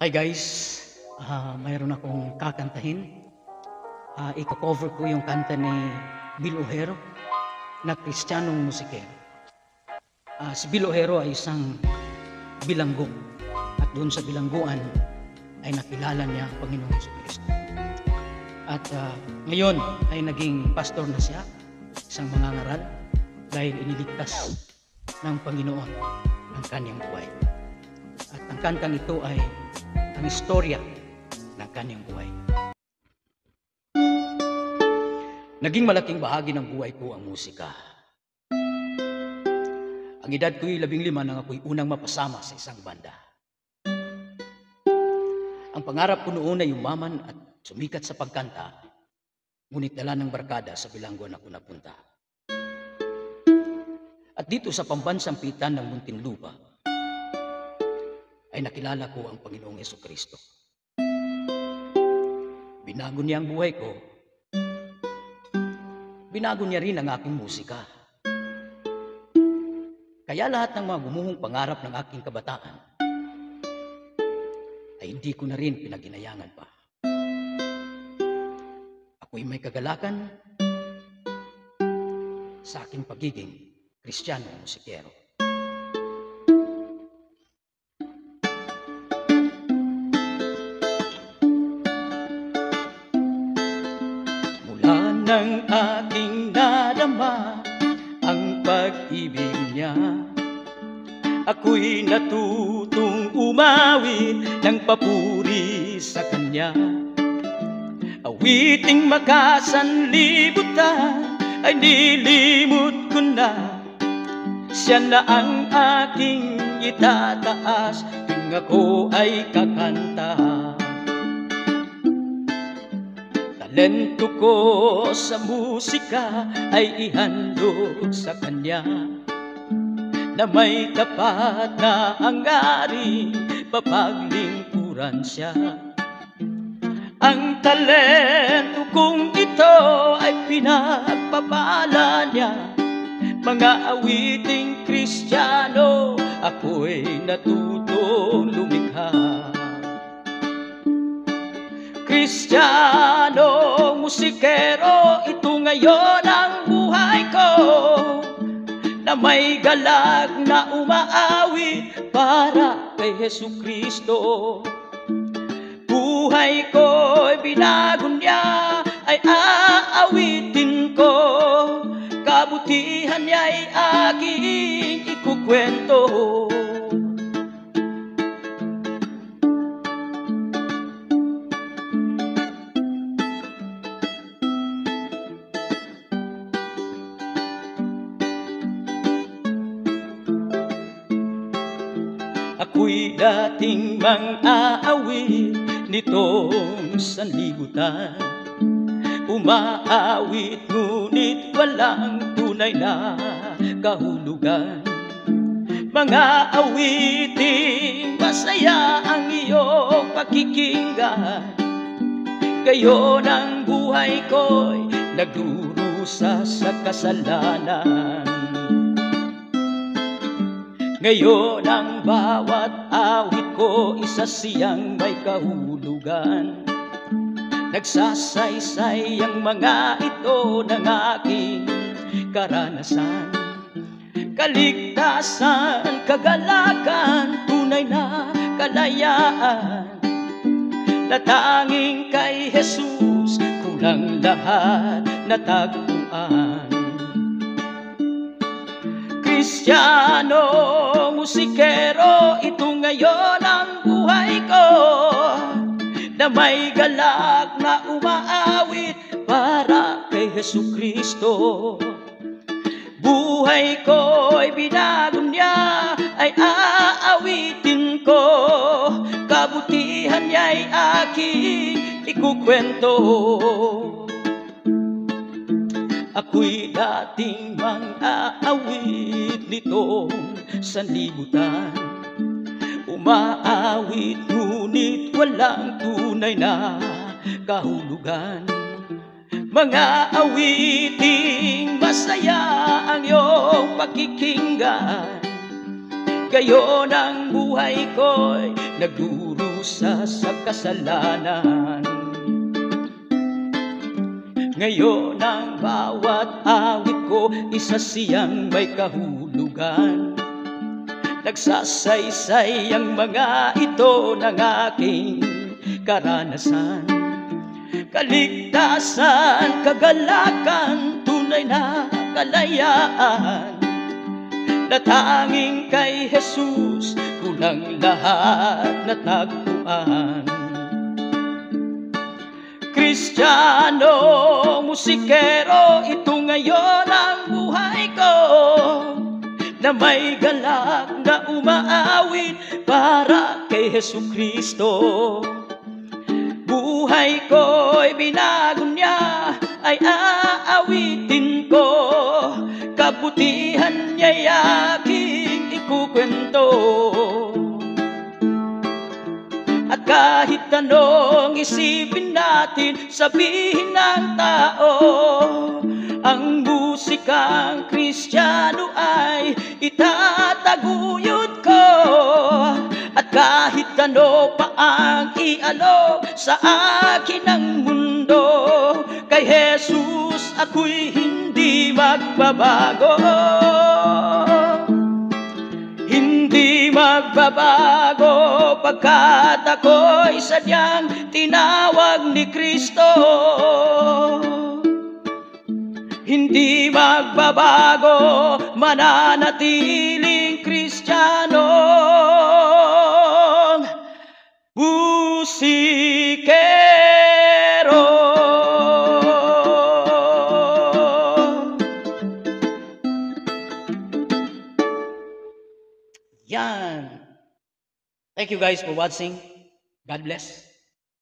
Hi guys, Ah, mayroon akong kakantahin. Ah, iko-cover ko yung kanta ni Bill Ojero na Kristiyanong musikero. Ah, si Bill Ojero ay isang bilanggo at doon sa bilangguan ay nakilala niya ang Panginoong Hesus Kristo. At ah, ngayon ay naging pastor na siya, isang mangangaral dahil iniligtas ng Panginoon ang kanyang buhay. At ang kantang ito ay ang istorya ng kanyang buhay. Naging malaking bahagi ng buhay ko ang musika. Ang edad ko'y labing lima nang ako'y unang mapasama sa isang banda. Ang pangarap ko noon ay umaman at sumikat sa pagkanta, ngunit dala ng barkada sa bilangguan ako napunta. At dito sa pambansang pitan ng Muntinlupa, ay nakilala ko ang Panginoong Yeso Kristo. Binago niya ang buhay ko. Binago niya rin ang aking musika. Kaya lahat ng mga gumuhong pangarap ng aking kabataan ay hindi ko na rin pinaginayangan pa. Ako'y may kagalakan sa aking pagiging kristyano musikero. Ng aking nadama ang pag-ibig niya Ako'y natutong umawit ng papuri sa kanya. Awiting makasanlibutan ay nilimot ko na. Siya na ang aking itataas tuwing ako ay kakanta Talento ko sa musika ay ihandog sa kanya na may tapat na hangaring papaglingkuran siya. Ang talento kong ito ay pinagpapala niya mga awiting kristyano ako'y natutong lumikha. Kristiyano, musikero, ito ngayon ang buhay ko. Na may galag na umaawit para kay Hesu Kristo. Buhay ko'y binago niya ay aawitin ko. Kabutihan niya'y aking ikukwento Ako'y dating mang-aawit nitong sanlibutan Umaawit ngunit walang tunay na kahulugan. Mga awiting masaya ang iyong pakikinggan. Gayon ang buhay ko'y nagdurusa sa kasalanan ngayon ang bawat awit ko isa siyang may kahulugan. Nagsasaysay ang mga ito ng aking karanasan. Kaligtasan, kagalakan, tunay na kalayaan. Na tanging kay Jesus kulang lahat natagpuan Kristiyano, musikero, ito ngayon ang buhay ko. Na may galak na umaawit para kay Hesu Kristo. Buhay ko'y binago niya ay aawitin ko. Kabutihan niya'y aking ikukwento Ako'y dating mang-aawit nitong sanlibutan Umaawit ngunit walang tunay na kahulugan. Mga awiting masaya ang iyong pakikinggan. Gayon ang buhay ko'y nagduro dusa sa kasalanan Ngayon ang bawat awit ko Isa siyang may kahulugan. Nagsasaysay ang mga ito ng aking karanasan. Kaligtasan, kagalakan, tunay na kalayaan. Na tanging kay Jesus kulang lahat na tagpuan. Kristiyano, musikero, ito ngayon ang buhay ko Na may galak na umaawit para kay Hesu Kristo. Buhay ko'y binago niya ay aawitin ko. Kabutihan niya'y aking ikukwento. At kahit anong isipin natin, sabihin ng tao Ang musikang kristyano ay itataguyod ko. At kahit ano pa ang ialok sa akin ng mundo Kay Jesus ako'y hindi magbabago. Hindi magbabago pagkat ako'y sadyang tinawag ni Kristo. Hindi magbabago mananatiling Kristiyano Thank you guys for watching. God bless.